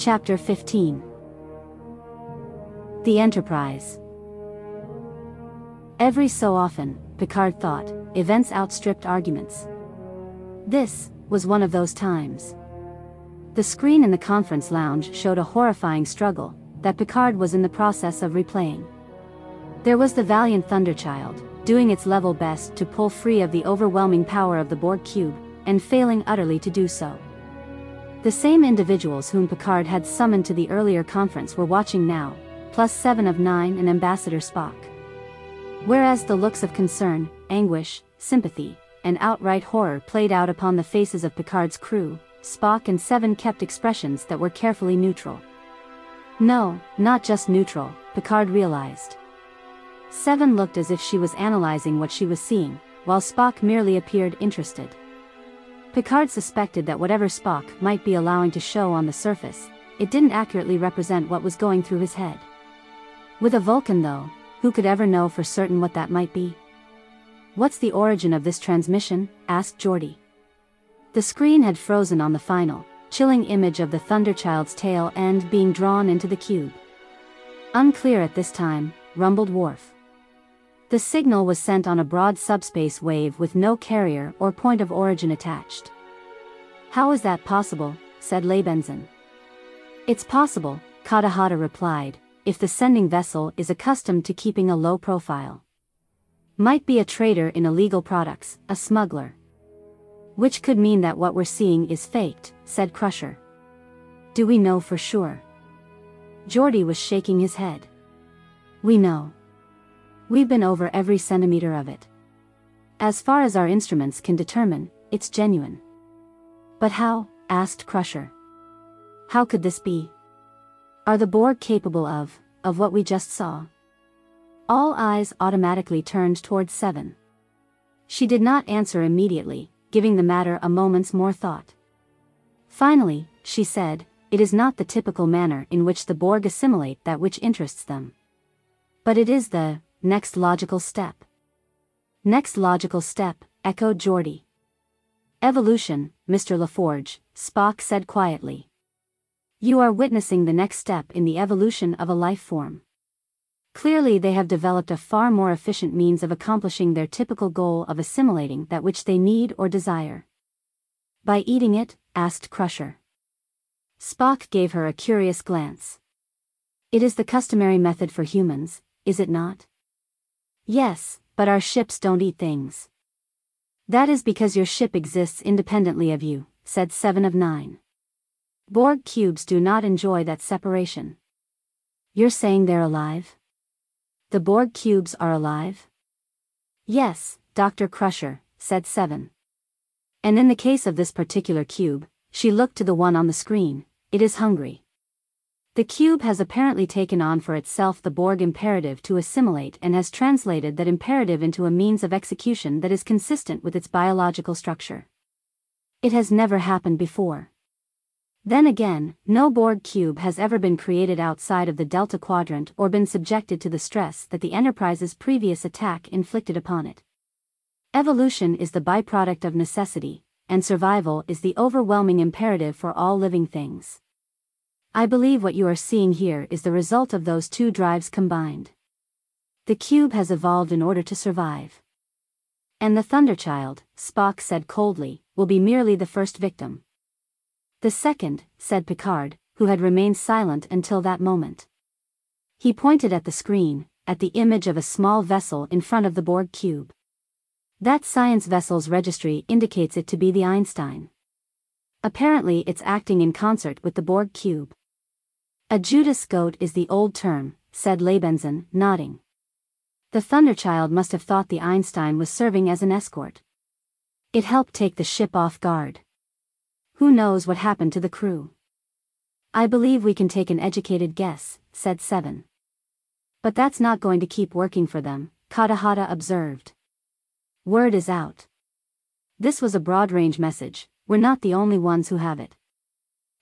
Chapter 15 The Enterprise Every so often, Picard thought, events outstripped arguments. This was one of those times. The screen in the conference lounge showed a horrifying struggle that Picard was in the process of replaying. There was the valiant Thunderchild, doing its level best to pull free of the overwhelming power of the Borg cube, and failing utterly to do so. The same individuals whom Picard had summoned to the earlier conference were watching now, plus seven of nine and Ambassador Spock. Whereas the looks of concern, anguish, sympathy, and outright horror played out upon the faces of Picard's crew, Spock and Seven kept expressions that were carefully neutral. No, not just neutral, Picard realized. Seven looked as if she was analyzing what she was seeing, while Spock merely appeared interested. Picard suspected that whatever Spock might be allowing to show on the surface, it didn't accurately represent what was going through his head. With a Vulcan though, who could ever know for certain what that might be? What's the origin of this transmission? asked Geordi. The screen had frozen on the final, chilling image of the Thunderchild's tail end being drawn into the cube. Unclear at this time, rumbled Worf. The signal was sent on a broad subspace wave with no carrier or point of origin attached. How is that possible? said Leybenson. It's possible, Kadohata replied, if the sending vessel is accustomed to keeping a low profile. Might be a trader in illegal products, a smuggler. Which could mean that what we're seeing is faked, said Crusher. Do we know for sure? Geordi was shaking his head. We know. We've been over every centimeter of it. As far as our instruments can determine, it's genuine. But how? asked Crusher. How could this be? Are the Borg capable of, of what we just saw? All eyes automatically turned towards Seven. She did not answer immediately, giving the matter a moment's more thought. Finally, she said, it is not the typical manner in which the Borg assimilate that which interests them. But it is the Next logical step. Next logical step, echoed Geordi. Evolution, Mr. LaForge, Spock said quietly. You are witnessing the next step in the evolution of a life form. Clearly they have developed a far more efficient means of accomplishing their typical goal of assimilating that which they need or desire. By eating it? asked Crusher. Spock gave her a curious glance. It is the customary method for humans, is it not? Yes, but our ships don't eat things. That is because your ship exists independently of you, said Seven of Nine. Borg cubes do not enjoy that separation. You're saying they're alive? The Borg cubes are alive? Yes, Dr. Crusher, said Seven. And in the case of this particular cube, she looked to the one on the screen, it is hungry. The cube has apparently taken on for itself the Borg imperative to assimilate and has translated that imperative into a means of execution that is consistent with its biological structure. It has never happened before. Then again, no Borg cube has ever been created outside of the Delta Quadrant or been subjected to the stress that the Enterprise's previous attack inflicted upon it. Evolution is the byproduct of necessity, and survival is the overwhelming imperative for all living things. I believe what you are seeing here is the result of those two drives combined. The cube has evolved in order to survive. And the Thunderchild, Spock said coldly, will be merely the first victim. The second, said Picard, who had remained silent until that moment. He pointed at the screen, at the image of a small vessel in front of the Borg cube. That science vessel's registry indicates it to be the Einstein. Apparently it's acting in concert with the Borg cube. A Judas goat is the old term, said Leybenson, nodding. The Thunderchild must have thought the Einstein was serving as an escort. It helped take the ship off guard. Who knows what happened to the crew? I believe we can take an educated guess, said Seven. But that's not going to keep working for them, Kadohata observed. Word is out. This was a broad range message, we're not the only ones who have it.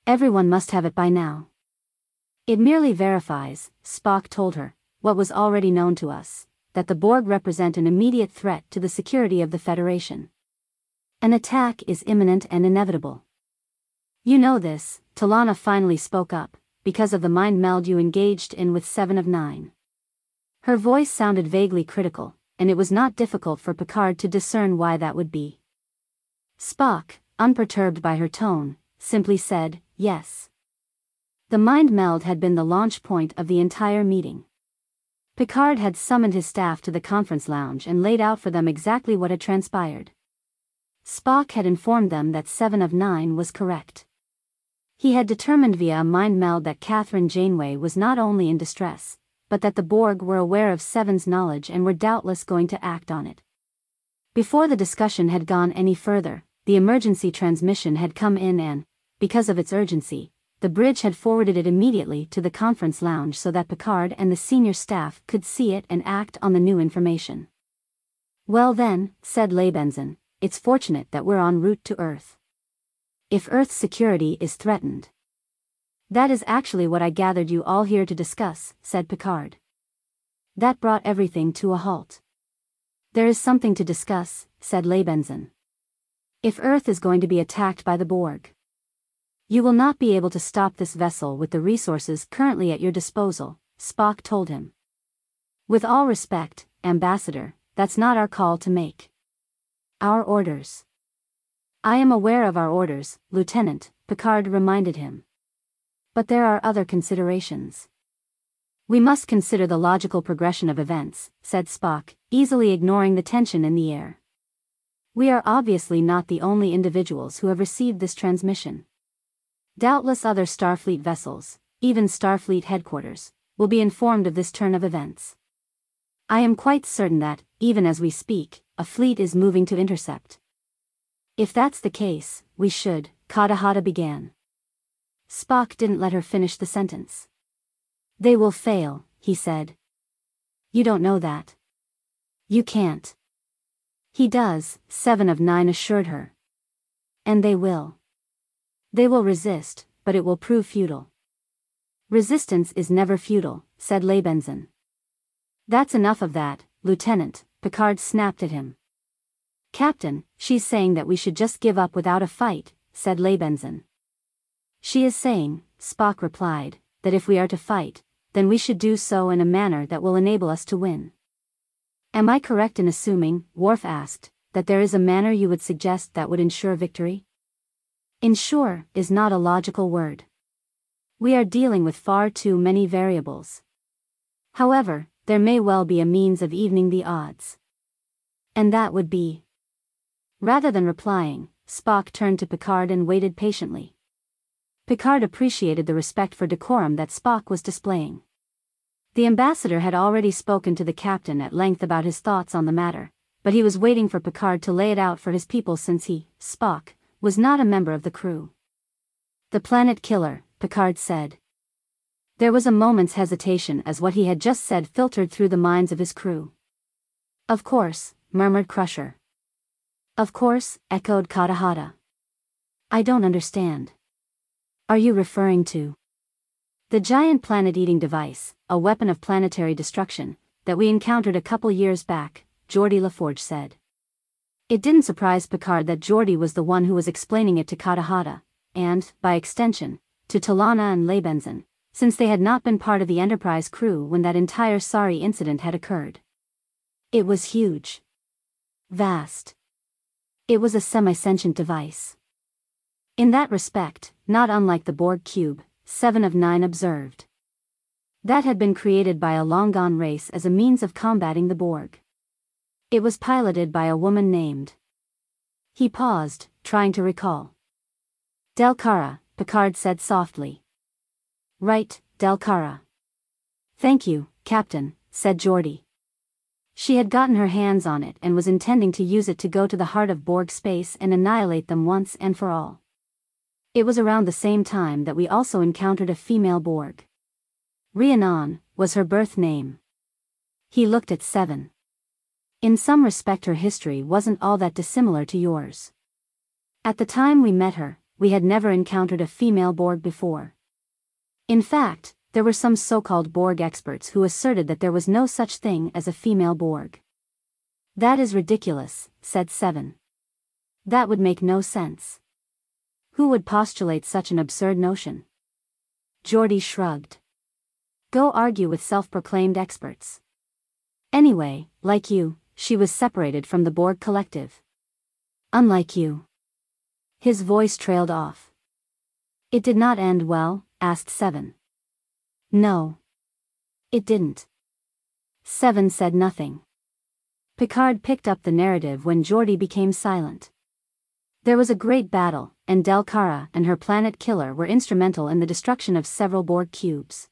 Everyone must have it by now. It merely verifies, Spock told her, what was already known to us, that the Borg represent an immediate threat to the security of the Federation. An attack is imminent and inevitable. You know this, T'Lana finally spoke up, because of the mind meld you engaged in with Seven of Nine. Her voice sounded vaguely critical, and it was not difficult for Picard to discern why that would be. Spock, unperturbed by her tone, simply said, yes. The mind meld had been the launch point of the entire meeting. Picard had summoned his staff to the conference lounge and laid out for them exactly what had transpired. Spock had informed them that Seven of Nine was correct. He had determined via a mind meld that Kathryn Janeway was not only in distress, but that the Borg were aware of Seven's knowledge and were doubtless going to act on it. Before the discussion had gone any further, the emergency transmission had come in and, because of its urgency, the bridge had forwarded it immediately to the conference lounge so that Picard and the senior staff could see it and act on the new information. Well then, said Leybenson, it's fortunate that we're en route to Earth if Earth's security is threatened. That is actually what I gathered you all here to discuss, said Picard. That brought everything to a halt. There is something to discuss, said Leybenson. If Earth is going to be attacked by the Borg, you will not be able to stop this vessel with the resources currently at your disposal, Spock told him. With all respect, Ambassador, that's not our call to make. Our orders. I am aware of our orders, Lieutenant, Picard reminded him. But there are other considerations. We must consider the logical progression of events, said Spock, easily ignoring the tension in the air. We are obviously not the only individuals who have received this transmission. Doubtless other Starfleet vessels, even Starfleet headquarters, will be informed of this turn of events. I am quite certain that, even as we speak, a fleet is moving to intercept. If that's the case, we should, Kadohata began. Spock didn't let her finish the sentence. They will fail, he said. You don't know that. You can't. He does, Seven of Nine assured her. And they will. They will resist, but it will prove futile. Resistance is never futile, said Leybenson. That's enough of that, Lieutenant, Picard snapped at him. Captain, she's saying that we should just give up without a fight, said Leybenson. She is saying, Spock replied, that if we are to fight, then we should do so in a manner that will enable us to win. Am I correct in assuming, Worf asked, that there is a manner you would suggest that would ensure victory? Ensure is not a logical word. We are dealing with far too many variables. However, there may well be a means of evening the odds. And that would be Rather than replying, Spock turned to Picard and waited patiently. Picard appreciated the respect for decorum that Spock was displaying. The ambassador had already spoken to the captain at length about his thoughts on the matter, but he was waiting for Picard to lay it out for his people since he, Spock, was not a member of the crew. The planet killer, Picard said. There was a moment's hesitation as what he had just said filtered through the minds of his crew. Of course, murmured Crusher. Of course, echoed Kadohata. I don't understand. Are you referring to the giant planet-eating device, a weapon of planetary destruction, that we encountered a couple years back, Geordi LaForge said. It didn't surprise Picard that Geordi was the one who was explaining it to Kadohata, and, by extension, to T'Lana and Leybenson, since they had not been part of the Enterprise crew when that entire sorry incident had occurred. It was huge. Vast. It was a semi-sentient device. In that respect, not unlike the Borg cube, Seven of Nine observed. That had been created by a long-gone race as a means of combating the Borg. It was piloted by a woman named. He paused, trying to recall. Delcara, Picard said softly. Right, Delcara. Thank you, Captain, said Geordi. She had gotten her hands on it and was intending to use it to go to the heart of Borg space and annihilate them once and for all. It was around the same time that we also encountered a female Borg. Reannon was her birth name. He looked at Seven. In some respect her history wasn't all that dissimilar to yours. At the time we met her, we had never encountered a female Borg before. In fact, there were some so-called Borg experts who asserted that there was no such thing as a female Borg. That is ridiculous, said Seven. That would make no sense. Who would postulate such an absurd notion? Geordi shrugged. Go argue with self-proclaimed experts. Anyway, like you, she was separated from the Borg collective. Unlike you. His voice trailed off. It did not end well, asked Seven. No. It didn't. Seven said nothing. Picard picked up the narrative when Geordi became silent. There was a great battle, and Delcara and her planet killer were instrumental in the destruction of several Borg cubes.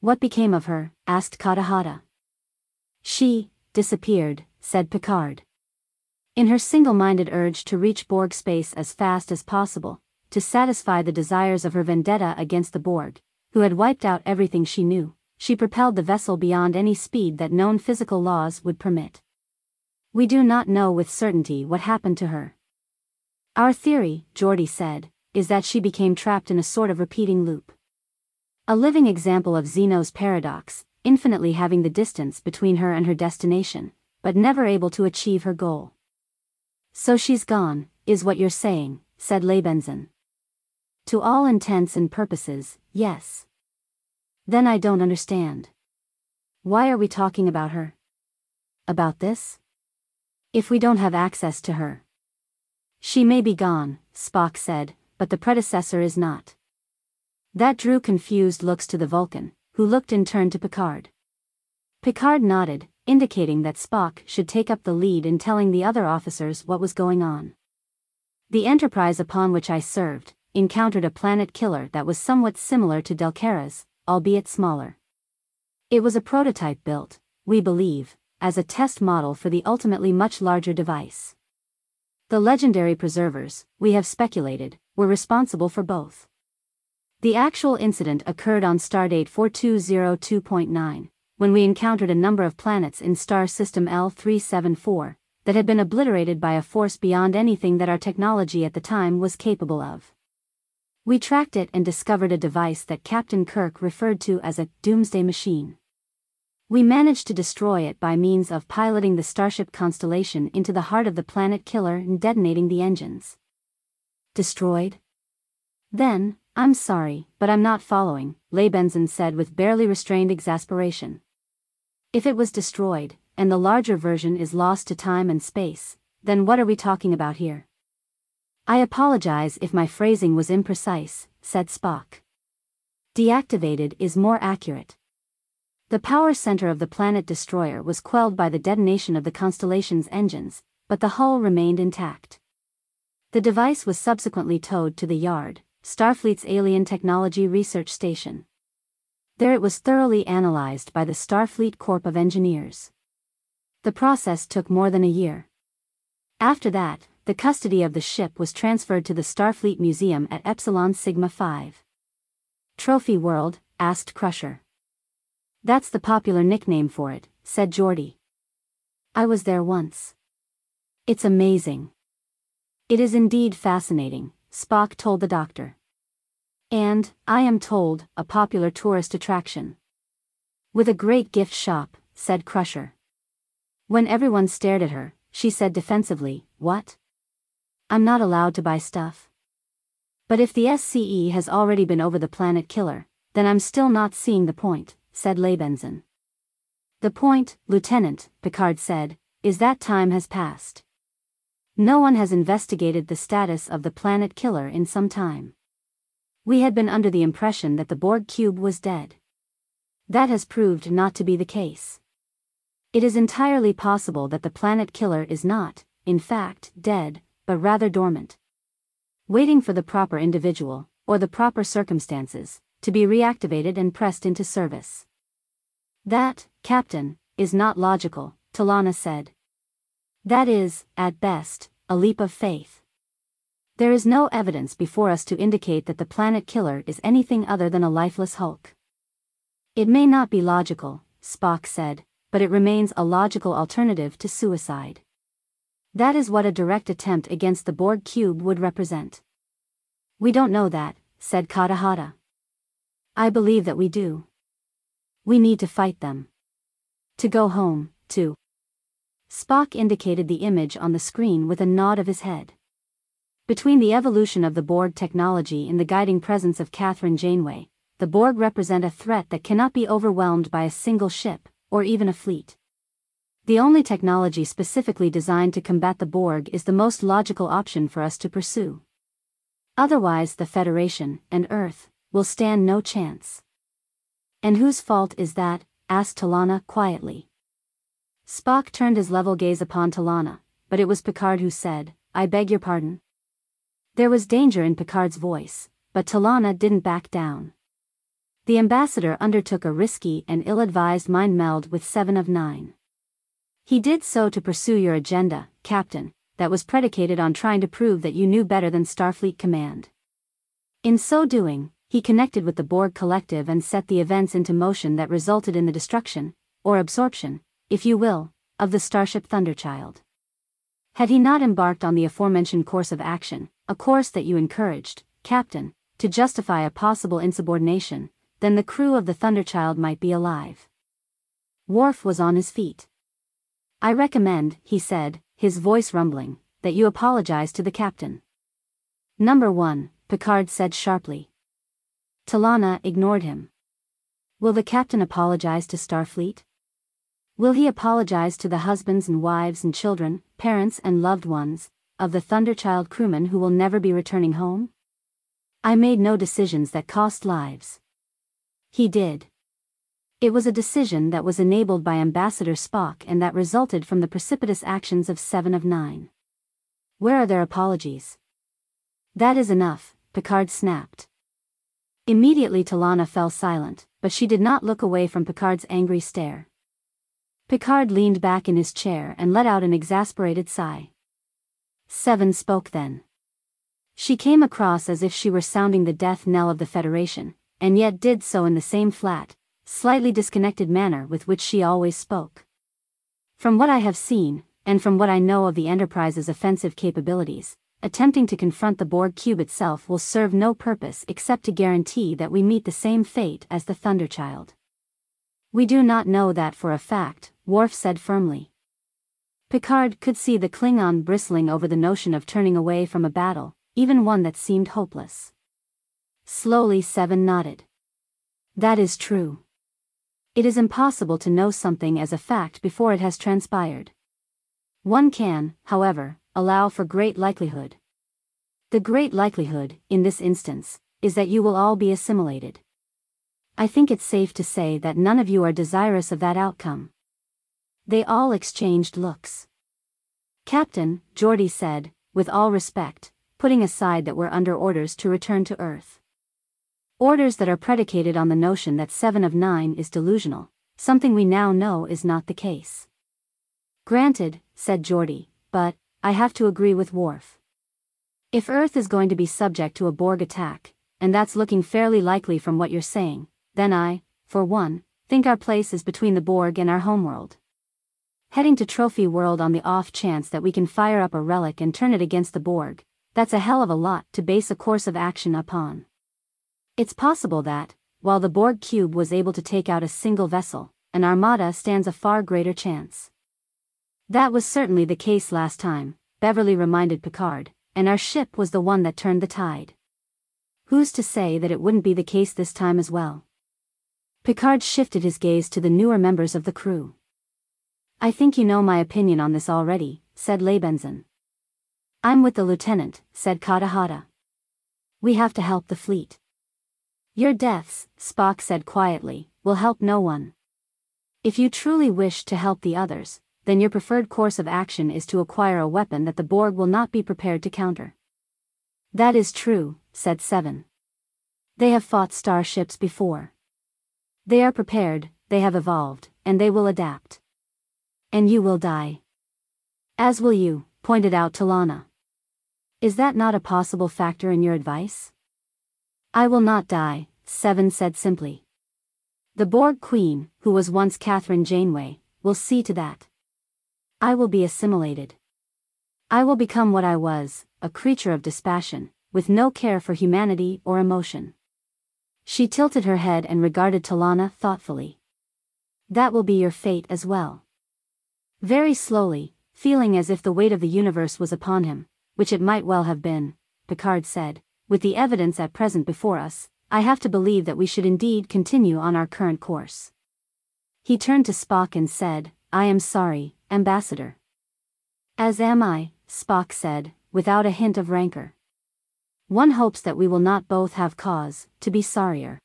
What became of her? asked Kadohata. She, disappeared, said Picard. In her single-minded urge to reach Borg space as fast as possible, to satisfy the desires of her vendetta against the Borg, who had wiped out everything she knew, she propelled the vessel beyond any speed that known physical laws would permit. We do not know with certainty what happened to her. Our theory, Geordi said, is that she became trapped in a sort of repeating loop. A living example of Zeno's paradox, infinitely having the distance between her and her destination, but never able to achieve her goal. So she's gone, is what you're saying, said Leybenson. To all intents and purposes, yes. Then I don't understand. Why are we talking about her? About this? If we don't have access to her. She may be gone, Spock said, but the predecessor is not. That drew confused looks to the Vulcan, who looked in turn to Picard. Picard nodded, indicating that Spock should take up the lead in telling the other officers what was going on. The enterprise upon which I served encountered a planet killer that was somewhat similar to Delcara's, albeit smaller. It was a prototype built, we believe, as a test model for the ultimately much larger device. The legendary preservers, we have speculated, were responsible for both. The actual incident occurred on stardate 4202.9, when we encountered a number of planets in star system L374 that had been obliterated by a force beyond anything that our technology at the time was capable of. We tracked it and discovered a device that Captain Kirk referred to as a doomsday machine. We managed to destroy it by means of piloting the Starship constellation into the heart of the planet killer and detonating the engines. Destroyed? Then, I'm sorry, but I'm not following, Leybenson said with barely restrained exasperation. If it was destroyed, and the larger version is lost to time and space, then what are we talking about here? I apologize if my phrasing was imprecise, said Spock. Deactivated is more accurate. The power center of the planet destroyer was quelled by the detonation of the constellation's engines, but the hull remained intact. The device was subsequently towed to the yard, Starfleet's Alien Technology Research Station. There it was thoroughly analyzed by the Starfleet Corps of Engineers. The process took more than a year. After that, the custody of the ship was transferred to the Starfleet Museum at Epsilon Sigma 5. Trophy World, asked Crusher. That's the popular nickname for it, said Geordi. I was there once. It's amazing. It is indeed fascinating, Spock told the doctor. And, I am told, a popular tourist attraction. With a great gift shop, said Crusher. When everyone stared at her, she said defensively, What? I'm not allowed to buy stuff. But if the SCE has already been over the planet killer, then I'm still not seeing the point, said Leybenson. The point, Lieutenant, Picard said, is that time has passed. No one has investigated the status of the planet killer in some time. We had been under the impression that the Borg cube was dead. That has proved not to be the case. It is entirely possible that the planet killer is not, in fact, dead, but rather dormant. Waiting for the proper individual, or the proper circumstances, to be reactivated and pressed into service. That, Captain, is not logical, T'Lana said. That is, at best, a leap of faith. There is no evidence before us to indicate that the planet killer is anything other than a lifeless hulk. It may not be logical, Spock said, but it remains a logical alternative to suicide. That is what a direct attempt against the Borg cube would represent. We don't know that, said Kadohata. I believe that we do. We need to fight them. To go home, to Spock indicated the image on the screen with a nod of his head. Between the evolution of the Borg technology and the guiding presence of Kathryn Janeway, the Borg represent a threat that cannot be overwhelmed by a single ship, or even a fleet. The only technology specifically designed to combat the Borg is the most logical option for us to pursue. Otherwise, the Federation, and Earth, will stand no chance. And whose fault is that? asked T'Lana quietly. Spock turned his level gaze upon T'Lana, but it was Picard who said, I beg your pardon. There was danger in Picard's voice, but T'Lana didn't back down. The ambassador undertook a risky and ill-advised mind meld with Seven of Nine. He did so to pursue your agenda, Captain, that was predicated on trying to prove that you knew better than Starfleet Command. In so doing, he connected with the Borg Collective and set the events into motion that resulted in the destruction, or absorption, if you will, of the starship Thunderchild. Had he not embarked on the aforementioned course of action, a course that you encouraged, Captain, to justify a possible insubordination, then the crew of the Thunderchild might be alive. Worf was on his feet. I recommend, he said, his voice rumbling, that you apologize to the captain. Number 1, Picard said sharply. T'Lana ignored him. Will the captain apologize to Starfleet? Will he apologize to the husbands and wives and children, parents and loved ones, of the Thunderchild crewmen who will never be returning home? I made no decisions that cost lives. He did. It was a decision that was enabled by Ambassador Spock and that resulted from the precipitous actions of Seven of Nine. Where are their apologies? That is enough, Picard snapped. Immediately T'Lana fell silent, but she did not look away from Picard's angry stare. Picard leaned back in his chair and let out an exasperated sigh. Seven spoke then. She came across as if she were sounding the death knell of the Federation, and yet did so in the same flat, slightly disconnected manner with which she always spoke. From what I have seen, and from what I know of the Enterprise's offensive capabilities, attempting to confront the Borg cube itself will serve no purpose except to guarantee that we meet the same fate as the Thunderchild. We do not know that for a fact, Worf said firmly. Picard could see the Klingon bristling over the notion of turning away from a battle, even one that seemed hopeless. Slowly Seven nodded. That is true. It is impossible to know something as a fact before it has transpired. One can, however, allow for great likelihood. The great likelihood, in this instance, is that you will all be assimilated. I think it's safe to say that none of you are desirous of that outcome. They all exchanged looks. Captain, Geordi said, with all respect, putting aside that we're under orders to return to Earth. Orders that are predicated on the notion that 7 of 9 is delusional, something we now know is not the case. Granted, said Geordi, but, I have to agree with Worf. If Earth is going to be subject to a Borg attack, and that's looking fairly likely from what you're saying, then I, for one, think our place is between the Borg and our homeworld. Heading to Trophy World on the off chance that we can fire up a relic and turn it against the Borg, that's a hell of a lot to base a course of action upon. It's possible that, while the Borg cube was able to take out a single vessel, an armada stands a far greater chance. That was certainly the case last time, Beverly reminded Picard, and our ship was the one that turned the tide. Who's to say that it wouldn't be the case this time as well? Picard shifted his gaze to the newer members of the crew. I think you know my opinion on this already, said Leybenson. I'm with the lieutenant, said Kadohata. We have to help the fleet. Your deaths, Spock said quietly, will help no one. If you truly wish to help the others, then your preferred course of action is to acquire a weapon that the Borg will not be prepared to counter. That is true, said Seven. They have fought starships before. They are prepared, they have evolved, and they will adapt. And you will die. As will you, pointed out T'Lana. Is that not a possible factor in your advice? I will not die, Seven said simply. The Borg Queen, who was once Kathryn Janeway, will see to that. I will be assimilated. I will become what I was, a creature of dispassion, with no care for humanity or emotion. She tilted her head and regarded T'Lana thoughtfully. That will be your fate as well. Very slowly, feeling as if the weight of the universe was upon him, which it might well have been, Picard said, with the evidence at present before us, I have to believe that we should indeed continue on our current course. He turned to Spock and said, I am sorry, Ambassador. As am I, Spock said, without a hint of rancor. One hopes that we will not both have cause to be sorrier.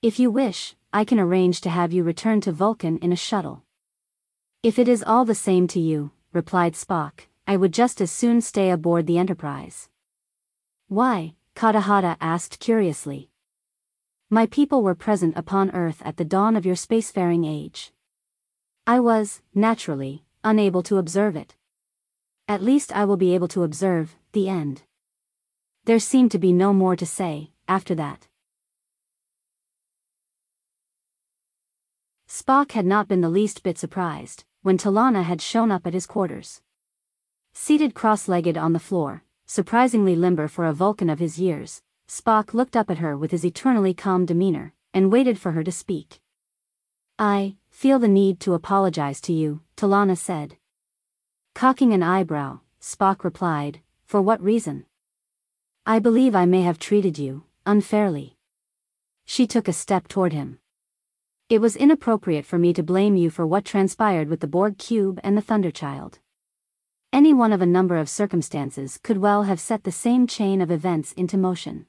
If you wish, I can arrange to have you return to Vulcan in a shuttle. If it is all the same to you, replied Spock, I would just as soon stay aboard the Enterprise. Why? Kadohata asked curiously. My people were present upon Earth at the dawn of your spacefaring age. I was, naturally, unable to observe it. At least I will be able to observe the end. There seemed to be no more to say after that. Spock had not been the least bit surprised when T'Lana had shown up at his quarters. Seated cross-legged on the floor, surprisingly limber for a Vulcan of his years, Spock looked up at her with his eternally calm demeanor, and waited for her to speak. I feel the need to apologize to you, T'Lana said. Cocking an eyebrow, Spock replied, For what reason? I believe I may have treated you unfairly. She took a step toward him. It was inappropriate for me to blame you for what transpired with the Borg cube and the Thunderchild. Any one of a number of circumstances could well have set the same chain of events into motion.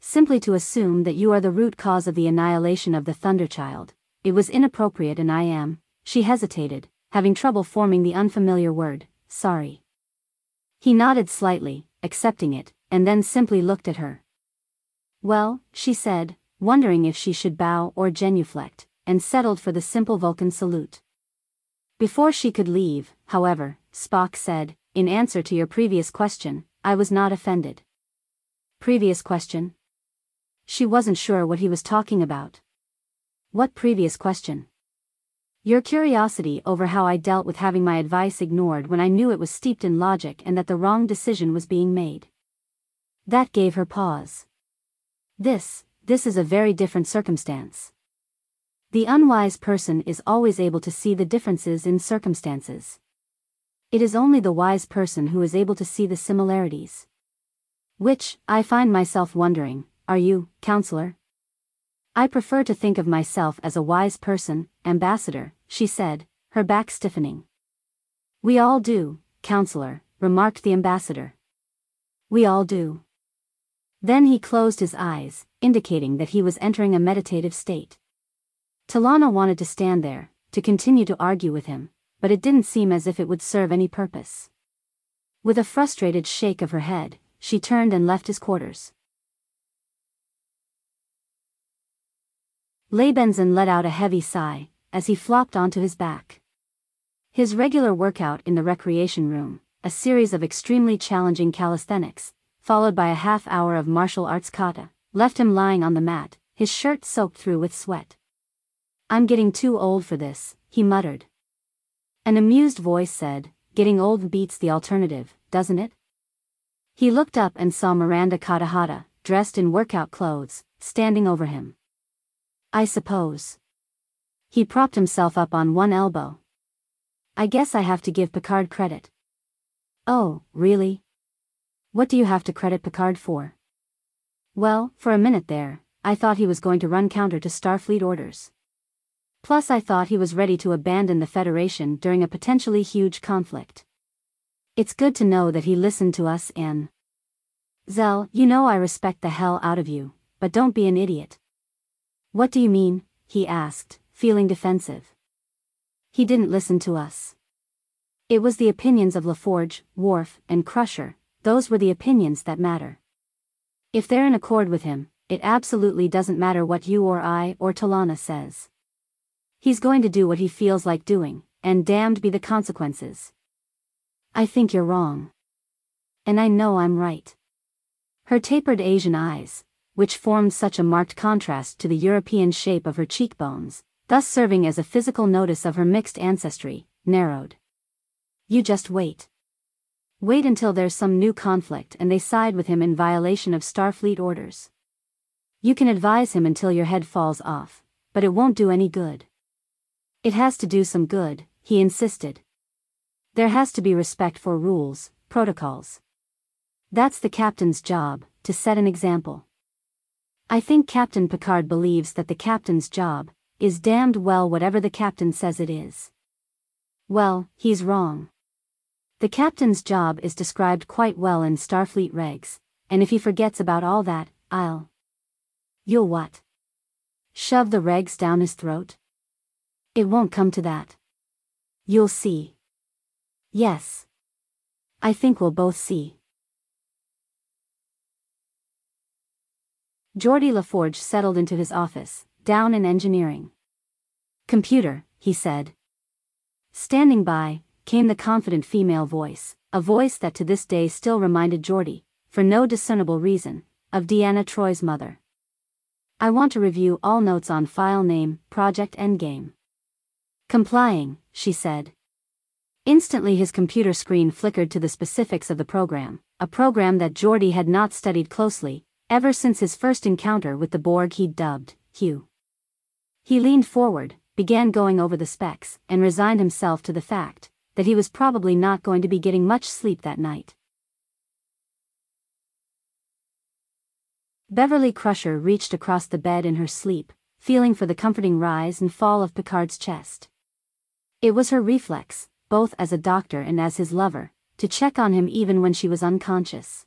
Simply to assume that you are the root cause of the annihilation of the Thunderchild, it was inappropriate and I am, she hesitated, having trouble forming the unfamiliar word, sorry. He nodded slightly, accepting it, and then simply looked at her. Well, she said, wondering if she should bow or genuflect, and settled for the simple Vulcan salute. Before she could leave, however, Spock said, in answer to your previous question, I was not offended. Previous question? She wasn't sure what he was talking about. What previous question? Your curiosity over how I dealt with having my advice ignored when I knew it was steeped in logic and that the wrong decision was being made. That gave her pause. This, this is a very different circumstance. The unwise person is always able to see the differences in circumstances. It is only the wise person who is able to see the similarities. Which, I find myself wondering, are you, counselor? I prefer to think of myself as a wise person, ambassador, she said, her back stiffening. We all do, counselor, remarked the ambassador. We all do. Then he closed his eyes, indicating that he was entering a meditative state. T'Lana wanted to stand there, to continue to argue with him, but it didn't seem as if it would serve any purpose. With a frustrated shake of her head, she turned and left his quarters. Leybenson let out a heavy sigh, as he flopped onto his back. His regular workout in the recreation room, a series of extremely challenging calisthenics, followed by a half hour of martial arts kata, left him lying on the mat, his shirt soaked through with sweat. I'm getting too old for this, he muttered. An amused voice said, Getting old beats the alternative, doesn't it? He looked up and saw Miranda Kadohata, dressed in workout clothes, standing over him. I suppose. He propped himself up on one elbow. I guess I have to give Picard credit. Oh, really? What do you have to credit Picard for? Well, for a minute there, I thought he was going to run counter to Starfleet orders. Plus I thought he was ready to abandon the Federation during a potentially huge conflict. It's good to know that he listened to us and... Zell, you know I respect the hell out of you, but don't be an idiot. What do you mean? he asked, feeling defensive. He didn't listen to us. It was the opinions of LaForge, Worf, and Crusher, those were the opinions that matter. If they're in accord with him, it absolutely doesn't matter what you or I or T'Lana says. He's going to do what he feels like doing, and damned be the consequences. I think you're wrong. And I know I'm right. Her tapered Asian eyes, which formed such a marked contrast to the European shape of her cheekbones, thus serving as a physical notice of her mixed ancestry, narrowed. You just wait. Wait until there's some new conflict and they side with him in violation of Starfleet orders. You can advise him until your head falls off, but it won't do any good. It has to do some good, he insisted. There has to be respect for rules, protocols. That's the captain's job, to set an example. I think Captain Picard believes that the captain's job is damned well whatever the captain says it is. Well, he's wrong. The captain's job is described quite well in Starfleet regs, and if he forgets about all that, I'll. You'll what? Shove the regs down his throat? It won't come to that. You'll see. Yes. I think we'll both see. Geordi LaForge settled into his office, down in engineering. Computer, he said. Standing by, came the confident female voice, a voice that to this day still reminded Geordi, for no discernible reason, of Deanna Troi's mother. I want to review all notes on file name, project endgame. Complying, she said. Instantly his computer screen flickered to the specifics of the program, a program that Geordi had not studied closely, ever since his first encounter with the Borg he'd dubbed, Hugh. He leaned forward, began going over the specs, and resigned himself to the fact that he was probably not going to be getting much sleep that night. Beverly Crusher reached across the bed in her sleep, feeling for the comforting rise and fall of Picard's chest. It was her reflex, both as a doctor and as his lover, to check on him even when she was unconscious.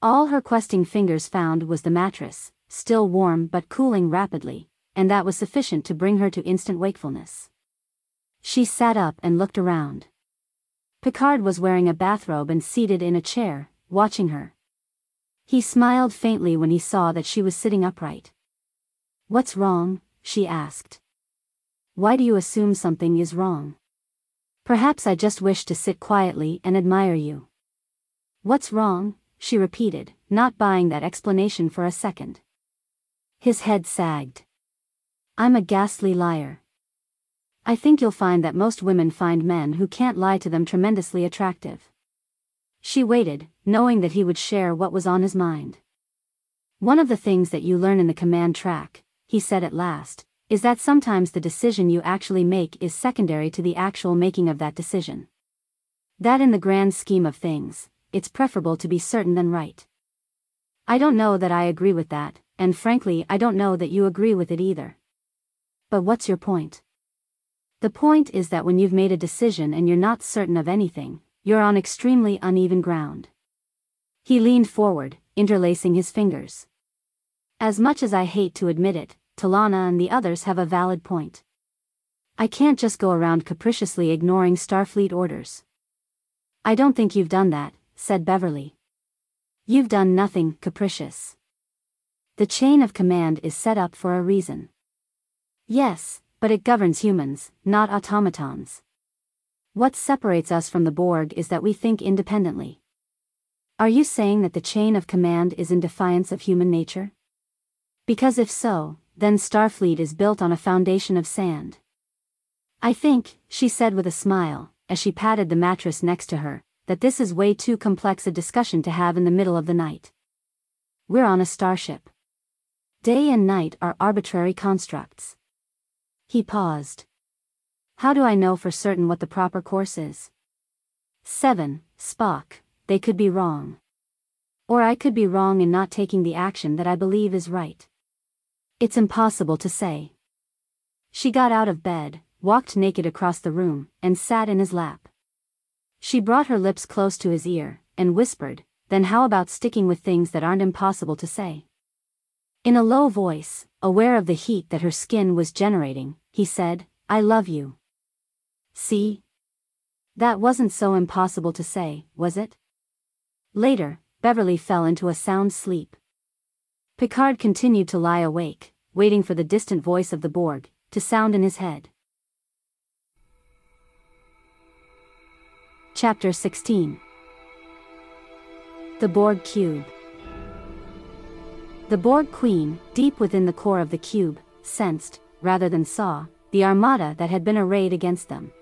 All her questing fingers found was the mattress, still warm but cooling rapidly, and that was sufficient to bring her to instant wakefulness. She sat up and looked around. Picard was wearing a bathrobe and seated in a chair, watching her. He smiled faintly when he saw that she was sitting upright. What's wrong? she asked. Why do you assume something is wrong? Perhaps I just wish to sit quietly and admire you. What's wrong? she repeated, not buying that explanation for a second. His head sagged. I'm a ghastly liar. I think you'll find that most women find men who can't lie to them tremendously attractive. She waited, knowing that he would share what was on his mind. One of the things that you learn in the command track, he said at last, is that sometimes the decision you actually make is secondary to the actual making of that decision. That in the grand scheme of things, it's preferable to be certain than right. I don't know that I agree with that, and frankly I don't know that you agree with it either. But what's your point? The point is that when you've made a decision and you're not certain of anything, you're on extremely uneven ground. He leaned forward, interlacing his fingers. As much as I hate to admit it, T'Lana and the others have a valid point. I can't just go around capriciously ignoring Starfleet orders. I don't think you've done that, said Beverly. You've done nothing capricious. The chain of command is set up for a reason. Yes, but it governs humans, not automatons. What separates us from the Borg is that we think independently. Are you saying that the chain of command is in defiance of human nature? Because if so, then Starfleet is built on a foundation of sand. I think, she said with a smile, as she patted the mattress next to her, that this is way too complex a discussion to have in the middle of the night. We're on a starship. Day and night are arbitrary constructs. He paused. How do I know for certain what the proper course is? 7. Spock, they could be wrong. Or I could be wrong in not taking the action that I believe is right. It's impossible to say. She got out of bed, walked naked across the room, and sat in his lap. She brought her lips close to his ear, and whispered, Then how about sticking with things that aren't impossible to say? In a low voice, aware of the heat that her skin was generating, he said, I love you. See? That wasn't so impossible to say, was it? Later, Beverly fell into a sound sleep. Picard continued to lie awake, waiting for the distant voice of the Borg to sound in his head. Chapter 16 The Borg Cube The Borg Queen, deep within the core of the cube, sensed, rather than saw, the armada that had been arrayed against them.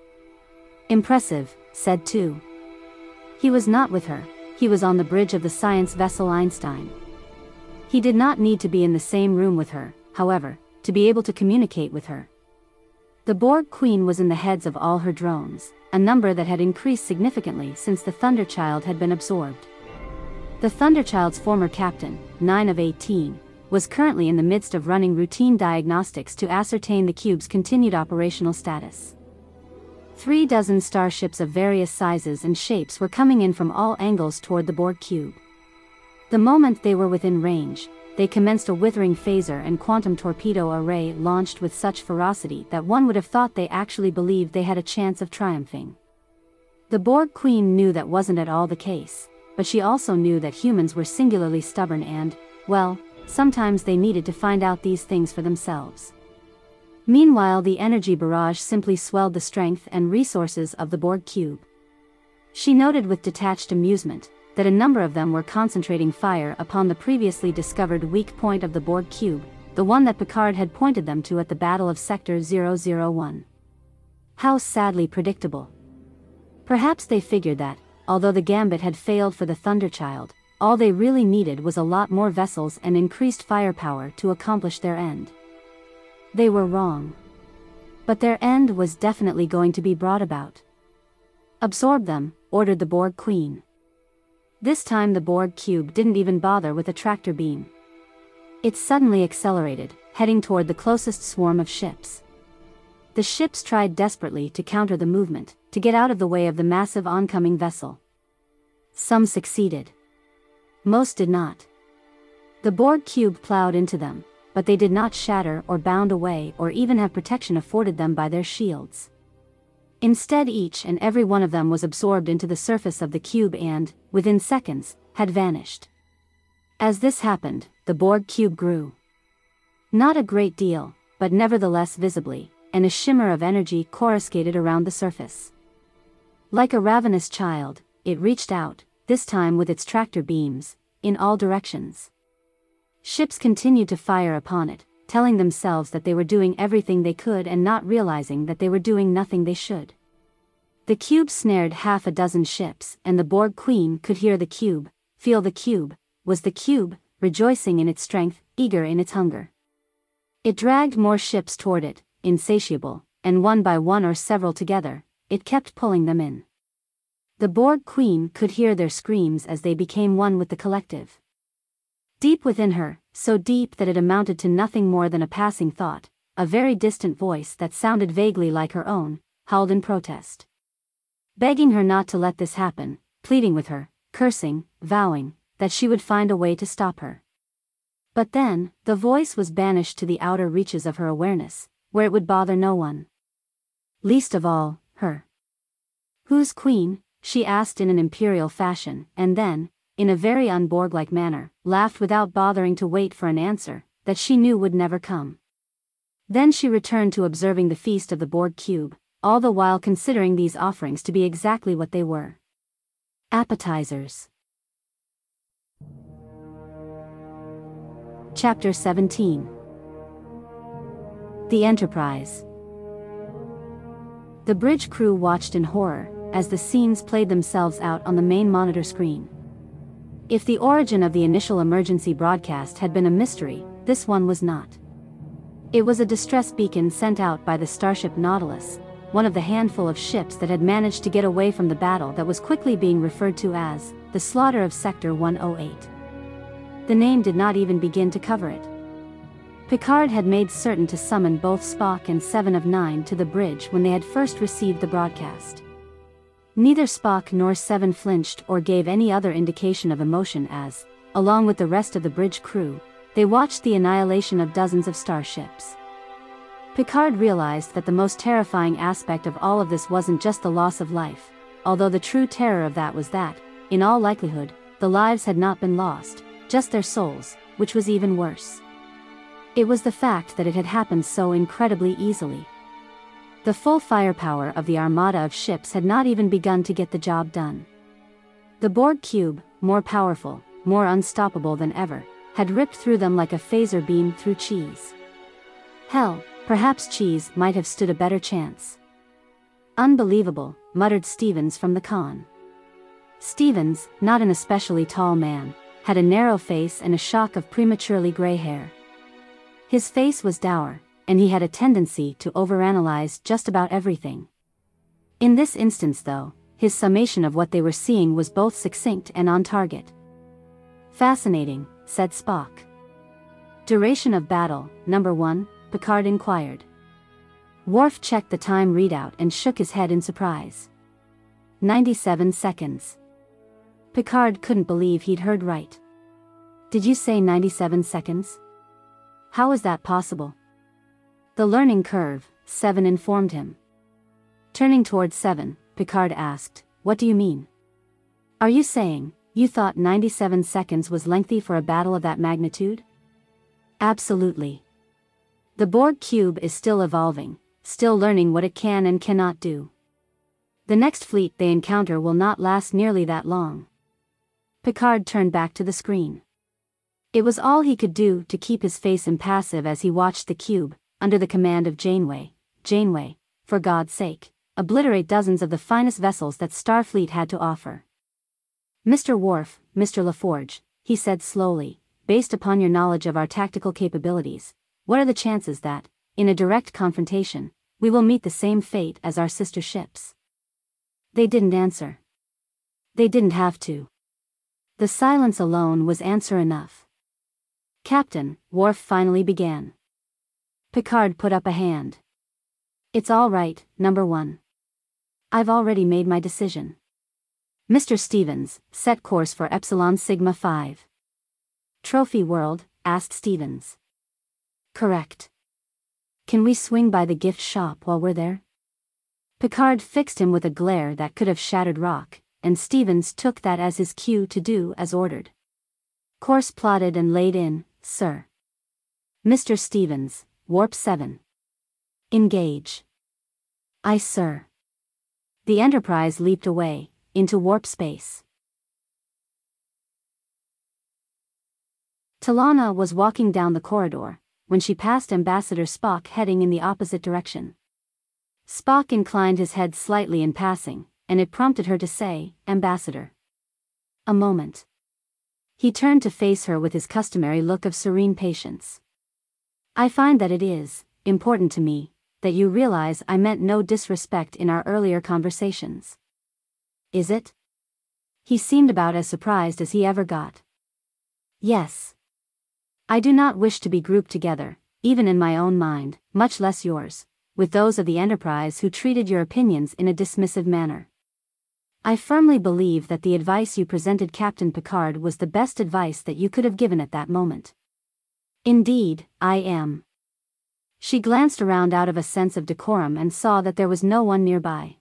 Impressive, said Tu. He was not with her, he was on the bridge of the science vessel Einstein. He did not need to be in the same room with her, however, to be able to communicate with her. The Borg Queen was in the heads of all her drones, a number that had increased significantly since the Thunderchild had been absorbed. The Thunderchild's former captain, 9 of 18, was currently in the midst of running routine diagnostics to ascertain the cube's continued operational status. Three dozen starships of various sizes and shapes were coming in from all angles toward the Borg cube. The moment they were within range, they commenced a withering phaser and quantum torpedo array launched with such ferocity that one would have thought they actually believed they had a chance of triumphing. The Borg Queen knew that wasn't at all the case, but she also knew that humans were singularly stubborn and, well, sometimes they needed to find out these things for themselves. Meanwhile the energy barrage simply swelled the strength and resources of the Borg cube. She noted with detached amusement, that a number of them were concentrating fire upon the previously discovered weak point of the Borg cube, the one that Picard had pointed them to at the Battle of Sector 001. How sadly predictable. Perhaps they figured that, although the Gambit had failed for the Thunderchild, all they really needed was a lot more vessels and increased firepower to accomplish their end. They were wrong. But their end was definitely going to be brought about. Absorb them, ordered the Borg Queen. This time the Borg cube didn't even bother with a tractor beam. It suddenly accelerated, heading toward the closest swarm of ships. The ships tried desperately to counter the movement, to get out of the way of the massive oncoming vessel. Some succeeded. Most did not. The Borg cube plowed into them, but they did not shatter or bound away or even have protection afforded them by their shields. Instead each and every one of them was absorbed into the surface of the cube and, within seconds, had vanished. As this happened, the Borg cube grew. Not a great deal, but nevertheless visibly, and a shimmer of energy coruscated around the surface. Like a ravenous child, it reached out, this time with its tractor beams, in all directions. Ships continued to fire upon it, telling themselves that they were doing everything they could and not realizing that they were doing nothing they should. The cube snared half a dozen ships, and the Borg Queen could hear the cube, feel the cube, was the cube, rejoicing in its strength, eager in its hunger. It dragged more ships toward it, insatiable, and one by one or several together, it kept pulling them in. The Borg Queen could hear their screams as they became one with the collective. Deep within her, so deep that it amounted to nothing more than a passing thought, a very distant voice that sounded vaguely like her own, howled in protest. Begging her not to let this happen, pleading with her, cursing, vowing, that she would find a way to stop her. But then, the voice was banished to the outer reaches of her awareness, where it would bother no one. Least of all, her. Who's queen? she asked in an imperial fashion, and then, in a very unborg-like manner, laughed without bothering to wait for an answer, that she knew would never come. Then she returned to observing the feast of the Borg cube, all the while considering these offerings to be exactly what they were. Appetizers. Chapter 17 The Enterprise The bridge crew watched in horror, as the scenes played themselves out on the main monitor screen. If the origin of the initial emergency broadcast had been a mystery, this one was not. It was a distress beacon sent out by the starship Nautilus, one of the handful of ships that had managed to get away from the battle that was quickly being referred to as the slaughter of Sector 108. The name did not even begin to cover it. Picard had made certain to summon both Spock and Seven of Nine to the bridge when they had first received the broadcast. Neither Spock nor Seven flinched or gave any other indication of emotion as, along with the rest of the bridge crew, they watched the annihilation of dozens of starships. Picard realized that the most terrifying aspect of all of this wasn't just the loss of life, although the true terror of that was that, in all likelihood, the lives had not been lost, just their souls, which was even worse. It was the fact that it had happened so incredibly easily. The full firepower of the armada of ships had not even begun to get the job done. The Borg cube, more powerful, more unstoppable than ever, had ripped through them like a phaser beam through cheese. Hell, perhaps cheese might have stood a better chance. Unbelievable, muttered Stevens from the con. Stevens, not an especially tall man, had a narrow face and a shock of prematurely gray hair. His face was dour, and he had a tendency to overanalyze just about everything. In this instance, though, his summation of what they were seeing was both succinct and on target. Fascinating, said Spock. Duration of battle, number one, Picard inquired. Worf checked the time readout and shook his head in surprise. 97 seconds. Picard couldn't believe he'd heard right. Did you say 97 seconds? How is that possible? The learning curve, Seven informed him. Turning towards Seven, Picard asked, What do you mean? Are you saying, you thought 97 seconds was lengthy for a battle of that magnitude? Absolutely. The Borg cube is still evolving, still learning what it can and cannot do. The next fleet they encounter will not last nearly that long. Picard turned back to the screen. It was all he could do to keep his face impassive as he watched the cube, under the command of Janeway. Janeway, for God's sake, obliterate dozens of the finest vessels that Starfleet had to offer. Mr. Worf, Mr. LaForge, he said slowly, based upon your knowledge of our tactical capabilities, what are the chances that, in a direct confrontation, we will meet the same fate as our sister ships. They didn't answer. They didn't have to. The silence alone was answer enough. Captain, Worf finally began. Picard put up a hand. It's all right, number one. I've already made my decision. Mr. Stevens, set course for Epsilon Sigma 5. Trophy World, asked Stevens. Correct. Can we swing by the gift shop while we're there? Picard fixed him with a glare that could have shattered rock, and Stevens took that as his cue to do as ordered. Course plotted and laid in, sir. Mr. Stevens, Warp 7. Engage. Aye, sir. The Enterprise leaped away, into warp space. T'Lana was walking down the corridor, when she passed Ambassador Spock heading in the opposite direction. Spock inclined his head slightly in passing, and it prompted her to say, Ambassador. A moment. He turned to face her with his customary look of serene patience. I find that it is, important to me, that you realize I meant no disrespect in our earlier conversations. Is it? He seemed about as surprised as he ever got. Yes. I do not wish to be grouped together, even in my own mind, much less yours, with those of the Enterprise who treated your opinions in a dismissive manner. I firmly believe that the advice you presented Captain Picard was the best advice that you could have given at that moment. Indeed, I am. She glanced around out of a sense of decorum and saw that there was no one nearby.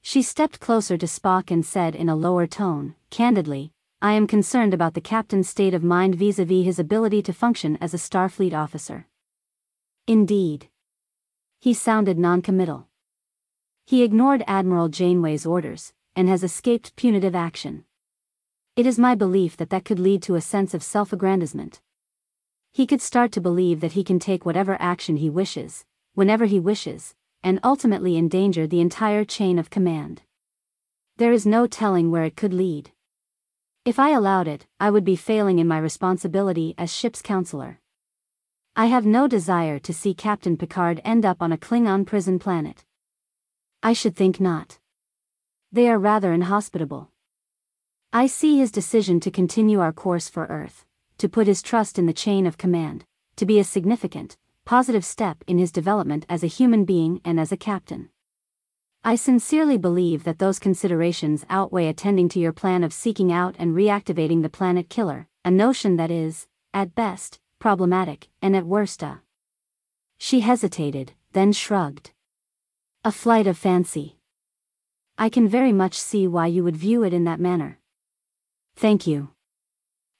She stepped closer to Spock and said in a lower tone, candidly, I am concerned about the captain's state of mind vis a vis his ability to function as a Starfleet officer. Indeed. He sounded noncommittal. He ignored Admiral Janeway's orders, and has escaped punitive action. It is my belief that that could lead to a sense of self aggrandizement. He could start to believe that he can take whatever action he wishes, whenever he wishes, and ultimately endanger the entire chain of command. There is no telling where it could lead. If I allowed it, I would be failing in my responsibility as ship's counselor. I have no desire to see Captain Picard end up on a Klingon prison planet. I should think not. They are rather inhospitable. I see his decision to continue our course for Earth, to put his trust in the chain of command, to be a significant, positive step in his development as a human being and as a captain. I sincerely believe that those considerations outweigh attending to your plan of seeking out and reactivating the planet killer, a notion that is, at best, problematic, and at worst a. She hesitated, then shrugged. A flight of fancy. I can very much see why you would view it in that manner. Thank you.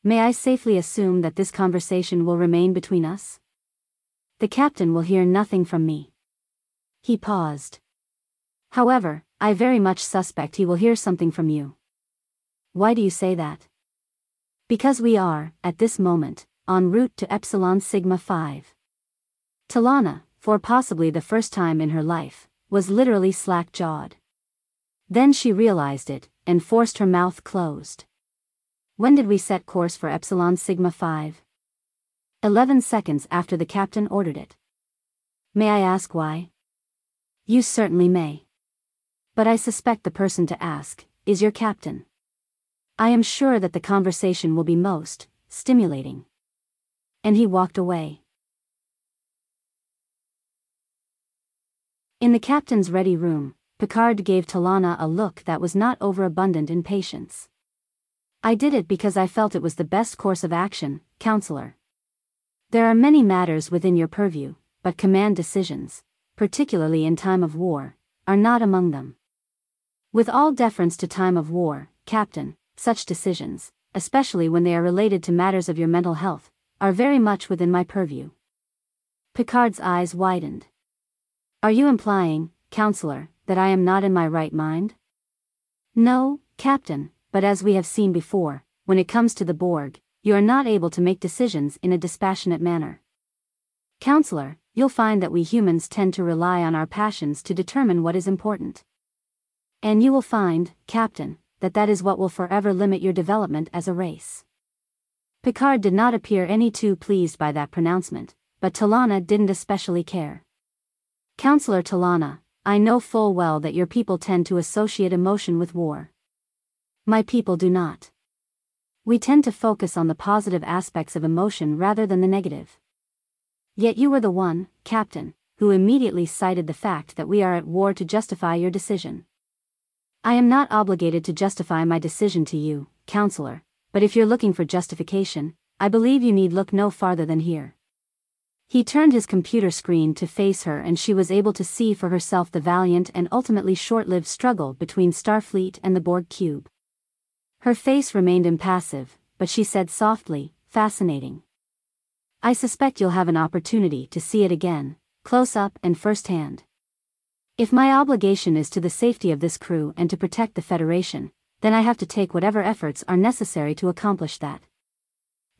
May I safely assume that this conversation will remain between us? The captain will hear nothing from me. He paused. However, I very much suspect he will hear something from you. Why do you say that? Because we are, at this moment, en route to Epsilon Sigma 5. T'Lana, for possibly the first time in her life, was literally slack-jawed. Then she realized it, and forced her mouth closed. When did we set course for Epsilon Sigma 5? Eleven seconds after the captain ordered it. May I ask why? You certainly may. But I suspect the person to ask is your captain. I am sure that the conversation will be most stimulating. And he walked away. In the captain's ready room, Picard gave T'Lana a look that was not overabundant in patience. I did it because I felt it was the best course of action, counselor. There are many matters within your purview, but command decisions, particularly in time of war, are not among them. With all deference to time of war, Captain, such decisions, especially when they are related to matters of your mental health, are very much within my purview. Picard's eyes widened. Are you implying, counselor, that I am not in my right mind? No, Captain, but as we have seen before, when it comes to the Borg, you are not able to make decisions in a dispassionate manner. Counselor, you'll find that we humans tend to rely on our passions to determine what is important. And you will find, Captain, that that is what will forever limit your development as a race. Picard did not appear any too pleased by that pronouncement, but T'Lana didn't especially care. Counselor T'Lana, I know full well that your people tend to associate emotion with war. My people do not. We tend to focus on the positive aspects of emotion rather than the negative. Yet you were the one, Captain, who immediately cited the fact that we are at war to justify your decision. I am not obligated to justify my decision to you, counselor, but if you're looking for justification, I believe you need look no farther than here. He turned his computer screen to face her and she was able to see for herself the valiant and ultimately short-lived struggle between Starfleet and the Borg Cube. Her face remained impassive, but she said softly, fascinating. I suspect you'll have an opportunity to see it again, close up and firsthand. If my obligation is to the safety of this crew and to protect the Federation, then I have to take whatever efforts are necessary to accomplish that.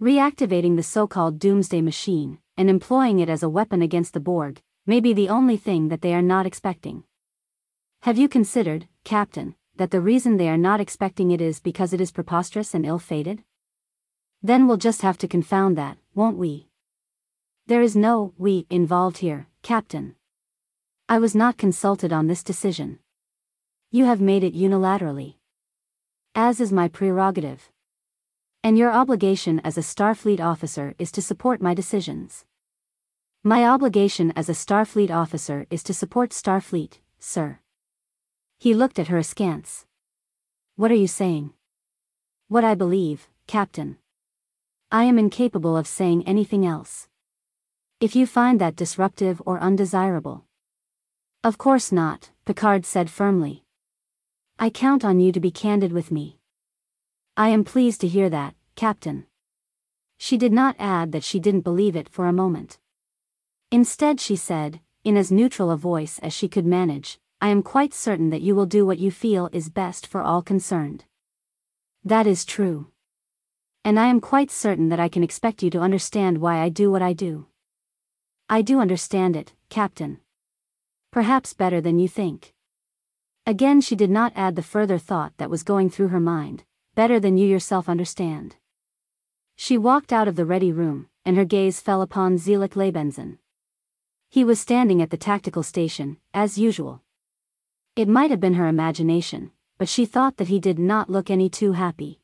Reactivating the so-called Doomsday Machine, and employing it as a weapon against the Borg, may be the only thing that they are not expecting. Have you considered, Captain, that the reason they are not expecting it is because it is preposterous and ill-fated? Then we'll just have to confound that, won't we? There is no we involved here, Captain. I was not consulted on this decision. You have made it unilaterally. As is my prerogative. And your obligation as a Starfleet officer is to support my decisions. My obligation as a Starfleet officer is to support Starfleet, sir. He looked at her askance. What are you saying? What I believe, Captain. I am incapable of saying anything else. If you find that disruptive or undesirable. Of course not, Picard said firmly. I count on you to be candid with me. I am pleased to hear that, Captain. She did not add that she didn't believe it for a moment. Instead, she said, in as neutral a voice as she could manage, I am quite certain that you will do what you feel is best for all concerned. That is true. And I am quite certain that I can expect you to understand why I do what I do. I do understand it, Captain. Perhaps better than you think. Again, she did not add the further thought that was going through her mind better than you yourself understand. She walked out of the ready room, and her gaze fell upon Zelig Leybenson. He was standing at the tactical station, as usual. It might have been her imagination, but she thought that he did not look any too happy.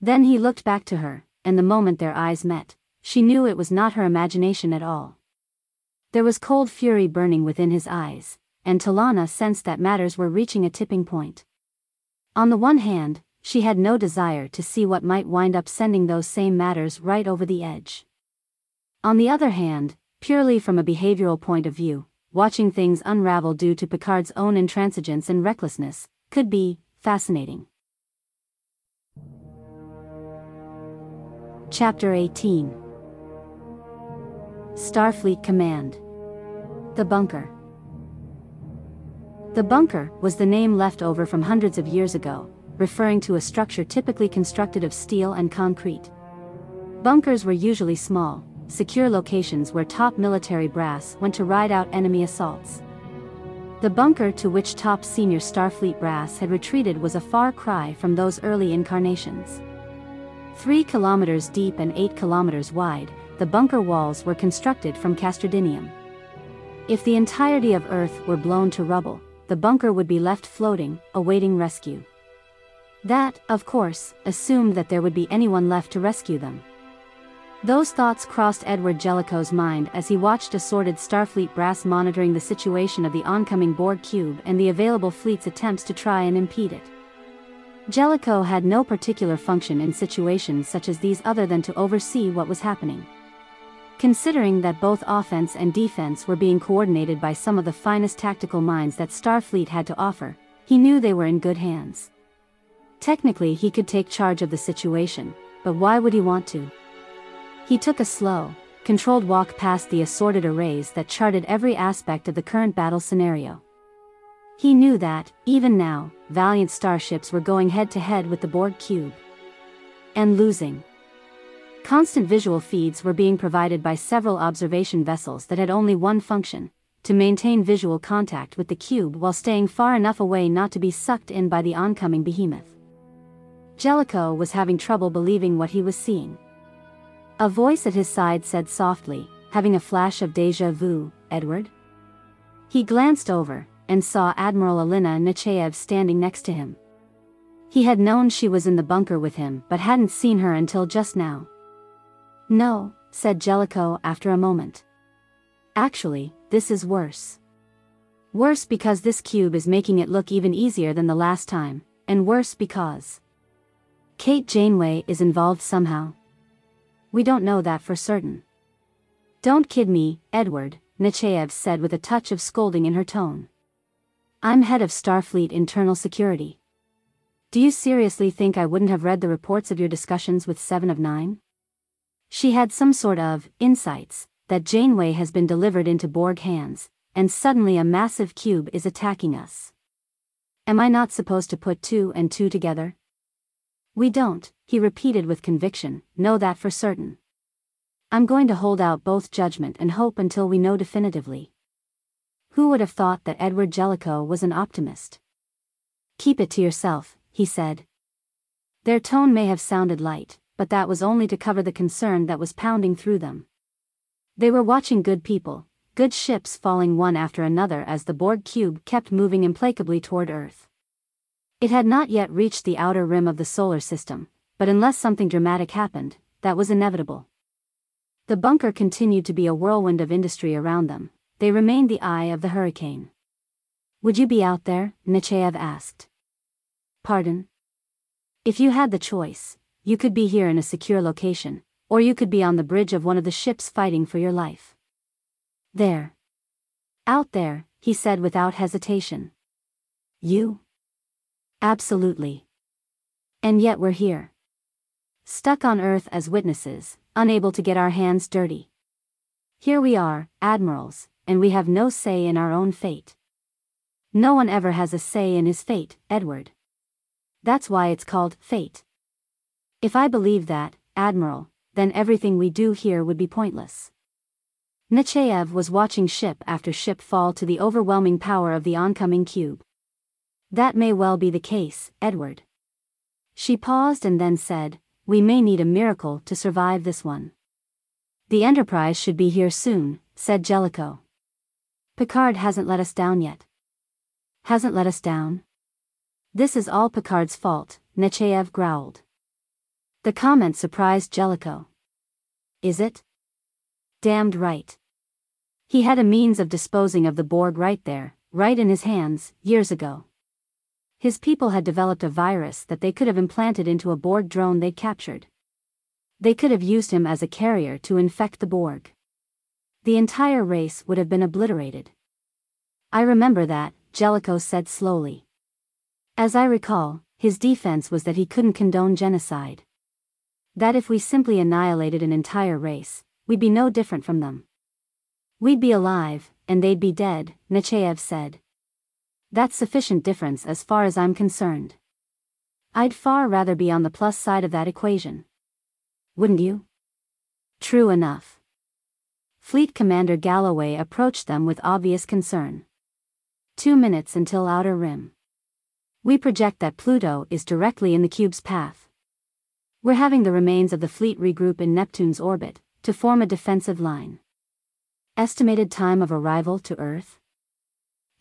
Then he looked back to her, and the moment their eyes met, she knew it was not her imagination at all. There was cold fury burning within his eyes, and T'Lana sensed that matters were reaching a tipping point. On the one hand, she had no desire to see what might wind up sending those same matters right over the edge. On the other hand, purely from a behavioral point of view, watching things unravel due to Picard's own intransigence and recklessness could be fascinating. Chapter 18 Starfleet Command The Bunker The bunker was the name left over from hundreds of years ago, referring to a structure typically constructed of steel and concrete. Bunkers were usually small, secure locations where top military brass went to ride out enemy assaults. The bunker to which top senior Starfleet brass had retreated was a far cry from those early incarnations. Three kilometers deep and eight kilometers wide, the bunker walls were constructed from castrodinium. If the entirety of Earth were blown to rubble, the bunker would be left floating, awaiting rescue. That, of course, assumed that there would be anyone left to rescue them. Those thoughts crossed Edward Jellicoe's mind as he watched assorted Starfleet brass monitoring the situation of the oncoming Borg cube and the available fleet's attempts to try and impede it. Jellicoe had no particular function in situations such as these other than to oversee what was happening. Considering that both offense and defense were being coordinated by some of the finest tactical minds that Starfleet had to offer, he knew they were in good hands. Technically he could take charge of the situation, but why would he want to? He took a slow, controlled walk past the assorted arrays that charted every aspect of the current battle scenario. He knew that, even now, valiant starships were going head to head with the Borg cube. And losing. Constant visual feeds were being provided by several observation vessels that had only one function to maintain visual contact with the cube while staying far enough away not to be sucked in by the oncoming behemoth. Jellicoe was having trouble believing what he was seeing. A voice at his side said softly, having a flash of deja vu, Edward? He glanced over, and saw Admiral Alina Nechayev standing next to him. He had known she was in the bunker with him but hadn't seen her until just now. No, said Jellicoe after a moment. Actually, this is worse. Worse because this cube is making it look even easier than the last time, and worse because Kate Janeway is involved somehow. We don't know that for certain. Don't kid me, Edward, Nechayev said with a touch of scolding in her tone. I'm head of Starfleet Internal Security. Do you seriously think I wouldn't have read the reports of your discussions with Seven of Nine? She had some sort of insights that Janeway has been delivered into Borg hands, and suddenly a massive cube is attacking us. Am I not supposed to put two and two together? We don't, he repeated with conviction, know that for certain. I'm going to hold out both judgment and hope until we know definitively. Who would have thought that Edward Jellicoe was an optimist? Keep it to yourself, he said. Their tone may have sounded light, but that was only to cover the concern that was pounding through them. They were watching good people, good ships falling one after another as the Borg cube kept moving implacably toward Earth. It had not yet reached the outer rim of the solar system, but unless something dramatic happened, that was inevitable. The bunker continued to be a whirlwind of industry around them, they remained the eye of the hurricane. Would you be out there? Nechayev asked. Pardon? If you had the choice, you could be here in a secure location, or you could be on the bridge of one of the ships fighting for your life. There. Out there, he said without hesitation. You? Absolutely. And yet we're here. Stuck on Earth as witnesses, unable to get our hands dirty. Here we are, admirals, and we have no say in our own fate. No one ever has a say in his fate, Edward. That's why it's called fate. If I believe that, Admiral, then everything we do here would be pointless. Nechayev was watching ship after ship fall to the overwhelming power of the oncoming cube. That may well be the case, Edward. She paused and then said, We may need a miracle to survive this one. The Enterprise should be here soon, said Jellicoe. Picard hasn't let us down yet. Hasn't let us down? This is all Picard's fault, Nechayev growled. The comment surprised Jellicoe. Is it? Damned right. He had a means of disposing of the Borg right there, right in his hands, years ago. His people had developed a virus that they could have implanted into a Borg drone they'd captured. They could have used him as a carrier to infect the Borg. The entire race would have been obliterated. I remember that, Jellicoe said slowly. As I recall, his defense was that he couldn't condone genocide. That if we simply annihilated an entire race, we'd be no different from them. We'd be alive, and they'd be dead, Nechayev said. That's sufficient difference as far as I'm concerned. I'd far rather be on the plus side of that equation. Wouldn't you? True enough. Fleet Commander Galloway approached them with obvious concern. Two minutes until outer rim. We project that Pluto is directly in the cube's path. We're having the remains of the fleet regroup in Neptune's orbit, to form a defensive line. Estimated time of arrival to Earth?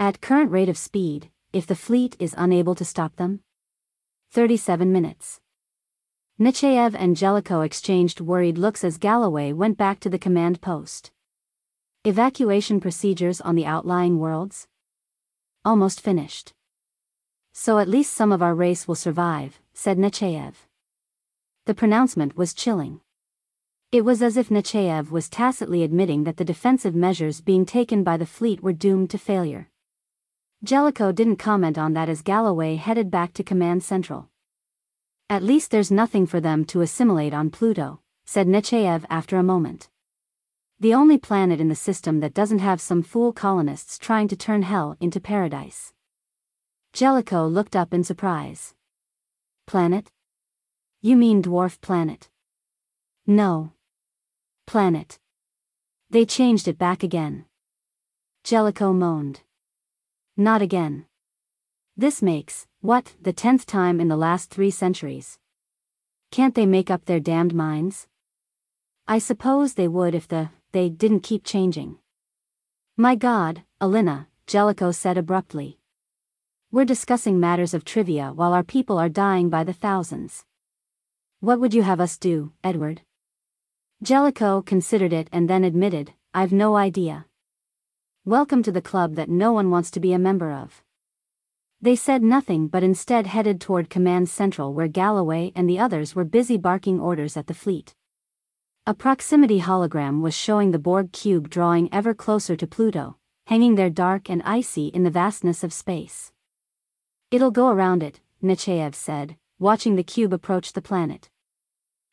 At current rate of speed, if the fleet is unable to stop them? 37 minutes. Nechayev and Jellicoe exchanged worried looks as Galloway went back to the command post. Evacuation procedures on the outlying worlds? Almost finished. So at least some of our race will survive, said Nechayev. The pronouncement was chilling. It was as if Nechayev was tacitly admitting that the defensive measures being taken by the fleet were doomed to failure. Jellicoe didn't comment on that as Galloway headed back to Command Central. At least there's nothing for them to assimilate on Pluto, said Nechayev after a moment. The only planet in the system that doesn't have some fool colonists trying to turn hell into paradise. Jellicoe looked up in surprise. Planet? You mean dwarf planet? No. Planet. They changed it back again. Jellicoe moaned. Not again. This makes, what, the tenth time in the last three centuries. Can't they make up their damned minds? I suppose they would if the, they didn't keep changing. My god, Alina, Jellicoe said abruptly. We're discussing matters of trivia while our people are dying by the thousands. What would you have us do, Edward? Jellicoe considered it and then admitted, I've no idea. Welcome to the club that no one wants to be a member of. They said nothing but instead headed toward Command Central where Galloway and the others were busy barking orders at the fleet. A proximity hologram was showing the Borg cube drawing ever closer to Pluto, hanging there dark and icy in the vastness of space. It'll go around it, Nechayev said, watching the cube approach the planet.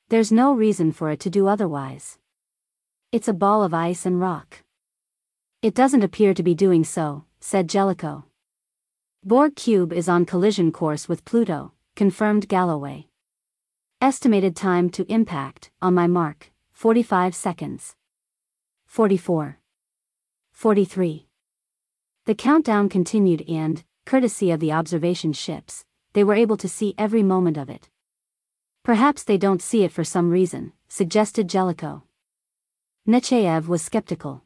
There's no reason for it to do otherwise. It's a ball of ice and rock. It doesn't appear to be doing so, said Jellicoe. Borg cube is on collision course with Pluto, confirmed Galloway. Estimated time to impact, on my mark, 45 seconds. 44. 43. The countdown continued and, courtesy of the observation ships, they were able to see every moment of it. Perhaps they don't see it for some reason, suggested Jellicoe. Nechayev was skeptical.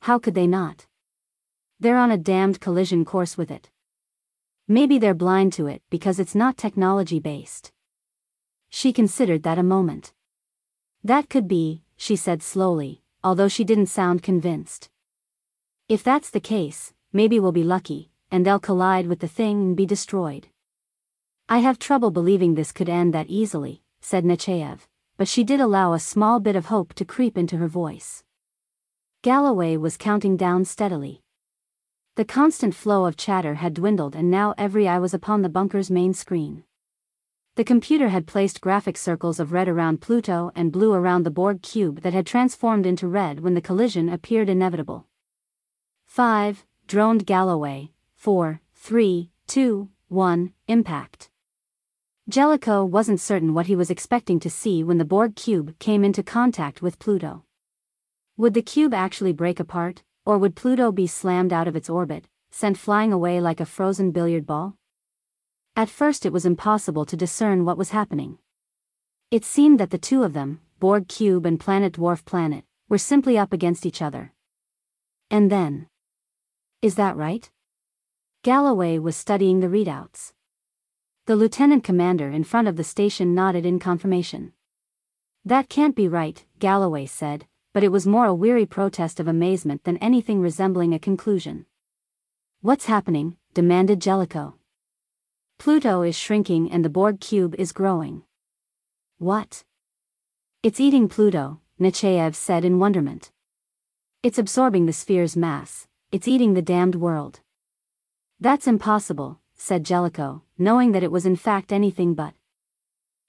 How could they not? They're on a damned collision course with it. Maybe they're blind to it because it's not technology based. She considered that a moment. That could be, she said slowly, although she didn't sound convinced. If that's the case, maybe we'll be lucky, and they'll collide with the thing and be destroyed. I have trouble believing this could end that easily, said Nechayev, but she did allow a small bit of hope to creep into her voice. Galloway was counting down steadily. The constant flow of chatter had dwindled and now every eye was upon the bunker's main screen. The computer had placed graphic circles of red around Pluto and blue around the Borg cube that had transformed into red when the collision appeared inevitable. 5. Droned Galloway, 4, 3, 2, 1, impact. Jellicoe wasn't certain what he was expecting to see when the Borg cube came into contact with Pluto. Would the cube actually break apart, or would Pluto be slammed out of its orbit, sent flying away like a frozen billiard ball? At first it was impossible to discern what was happening. It seemed that the two of them, Borg cube and planet dwarf planet, were simply up against each other. And then. Is that right? Galloway was studying the readouts. The lieutenant commander in front of the station nodded in confirmation. That can't be right, Galloway said, but it was more a weary protest of amazement than anything resembling a conclusion. What's happening? demanded Jellicoe. Pluto is shrinking and the Borg cube is growing. What? It's eating Pluto, Nechayev said in wonderment. It's absorbing the sphere's mass, it's eating the damned world. That's impossible, said Jellicoe, knowing that it was in fact anything but.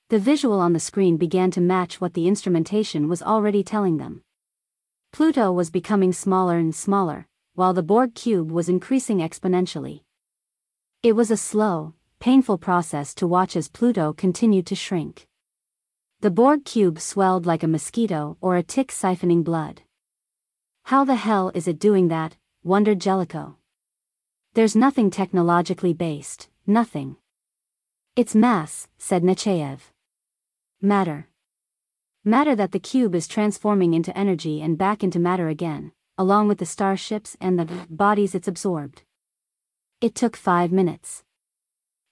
The visual on the screen began to match what the instrumentation was already telling them. Pluto was becoming smaller and smaller, while the Borg cube was increasing exponentially. It was a slow, painful process to watch as Pluto continued to shrink. The Borg cube swelled like a mosquito or a tick siphoning blood. How the hell is it doing that? wondered Jellicoe. There's nothing technologically based, nothing. It's mass, said Nechayev. Matter. Matter that the cube is transforming into energy and back into matter again, along with the starships and the bodies it's absorbed. It took five minutes.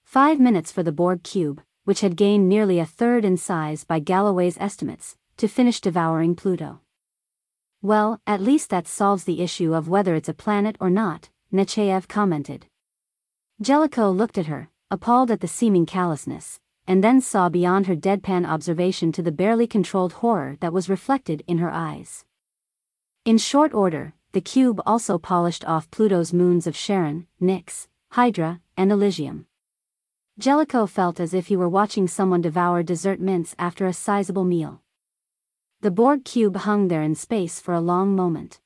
Five minutes for the Borg cube, which had gained nearly a third in size by Galloway's estimates, to finish devouring Pluto. Well, at least that solves the issue of whether it's a planet or not, Nechayev commented. Jellicoe looked at her, appalled at the seeming callousness, and then saw beyond her deadpan observation to the barely controlled horror that was reflected in her eyes. In short order, the cube also polished off Pluto's moons of Charon, Nix, Hydra, and Elysium. Jellicoe felt as if he were watching someone devour dessert mints after a sizable meal. The Borg cube hung there in space for a long moment.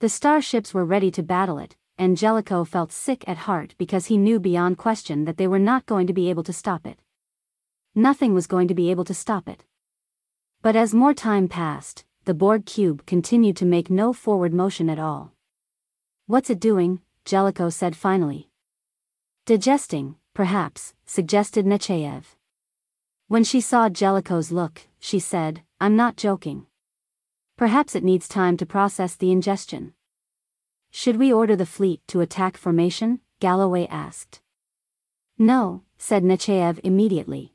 The starships were ready to battle it, and Jellicoe felt sick at heart because he knew beyond question that they were not going to be able to stop it. Nothing was going to be able to stop it. But as more time passed, the Borg cube continued to make no forward motion at all. What's it doing? Jellicoe said finally. Digesting, perhaps, suggested Nechayev. When she saw Jellicoe's look, she said, I'm not joking. Perhaps it needs time to process the ingestion. Should we order the fleet to attack formation? Galloway asked. No, said Nechayev immediately.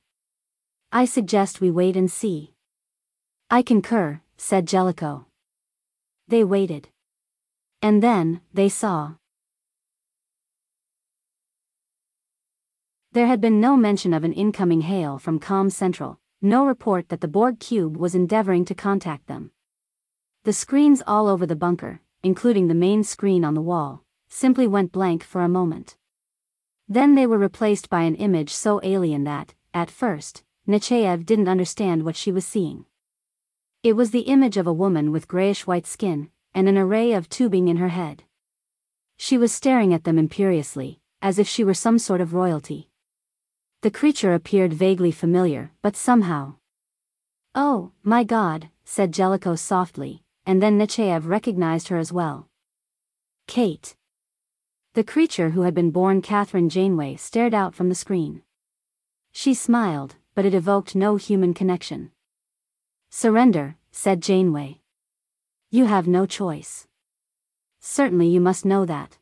I suggest we wait and see. I concur, said Jellicoe. They waited. And then, they saw. There had been no mention of an incoming hail from Com Central, no report that the Borg cube was endeavoring to contact them. The screens all over the bunker, including the main screen on the wall, simply went blank for a moment. Then they were replaced by an image so alien that, at first, Nechayev didn't understand what she was seeing. It was the image of a woman with grayish-white skin, and an array of tubing in her head. She was staring at them imperiously, as if she were some sort of royalty. The creature appeared vaguely familiar, but somehow. Oh, my god, said Jellicoe softly, and then Nechayev recognized her as well. Kate. The creature who had been born Kathryn Janeway stared out from the screen. She smiled, but it evoked no human connection. Surrender, said Janeway. You have no choice. Certainly you must know that.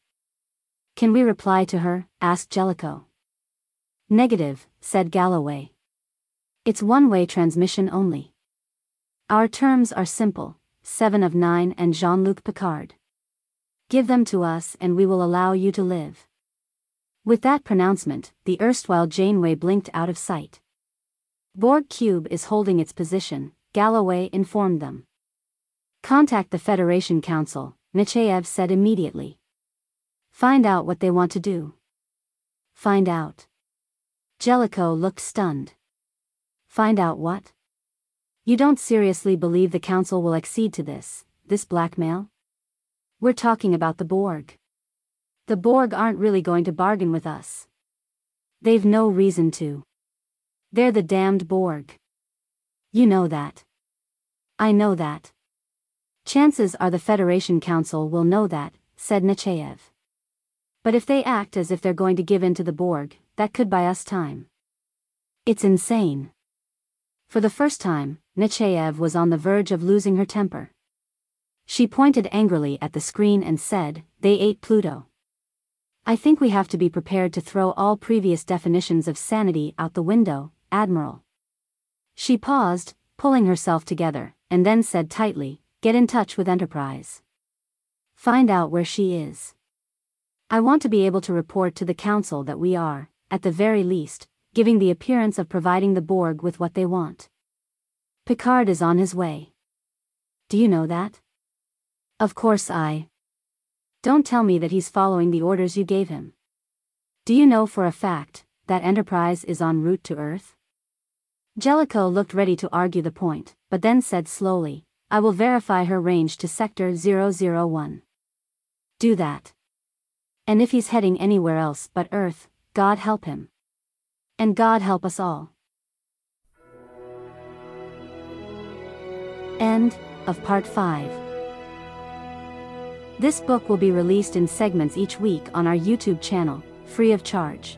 Can we reply to her? asked Jellicoe. Negative, said Galloway. It's one-way transmission only. Our terms are simple, Seven of Nine and Jean-Luc Picard. Give them to us and we will allow you to live. With that pronouncement, the erstwhile Janeway blinked out of sight. Borg Cube is holding its position, Galloway informed them. Contact the Federation Council, Nechayev said immediately. Find out what they want to do. Find out. Jellicoe looked stunned. Find out what? You don't seriously believe the Council will accede to this, this blackmail? We're talking about the Borg. The Borg aren't really going to bargain with us. They've no reason to. They're the damned Borg. You know that. I know that. Chances are the Federation Council will know that, said Nechayev. But if they act as if they're going to give in to the Borg, that could buy us time. It's insane. For the first time, Nechayev was on the verge of losing her temper. She pointed angrily at the screen and said, They ate Pluto. I think we have to be prepared to throw all previous definitions of sanity out the window, Admiral. She paused, pulling herself together, and then said tightly, Get in touch with Enterprise. Find out where she is. I want to be able to report to the Council that we are, at the very least, giving the appearance of providing the Borg with what they want. Picard is on his way. Do you know that? Of course I. Don't tell me that he's following the orders you gave him. Do you know for a fact that Enterprise is en route to Earth? Jellicoe looked ready to argue the point, but then said slowly, I will verify her range to Sector 001. Do that. And if he's heading anywhere else but Earth, God help him. And God help us all. End of Part 5. This book will be released in segments each week on our YouTube channel, free of charge.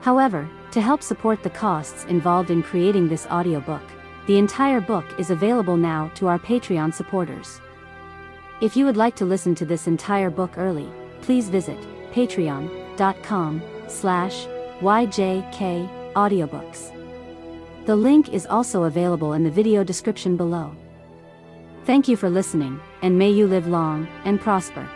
However, to help support the costs involved in creating this audiobook, the entire book is available now to our Patreon supporters. If you would like to listen to this entire book early, please visit patreon.com slash yjk audiobooks. The link is also available in the video description below. Thank you for listening, and may you live long and prosper.